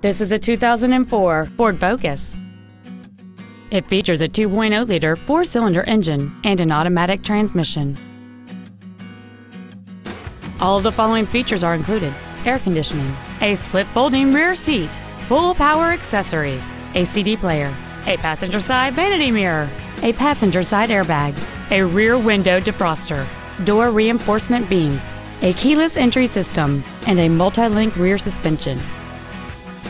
This is a 2004 Ford Focus. It features a 2.0-liter four-cylinder engine and an automatic transmission. All of the following features are included. Air conditioning, a split folding rear seat, full power accessories, a CD player, a passenger side vanity mirror, a passenger side airbag, a rear window defroster, door reinforcement beams, a keyless entry system, and a multi-link rear suspension.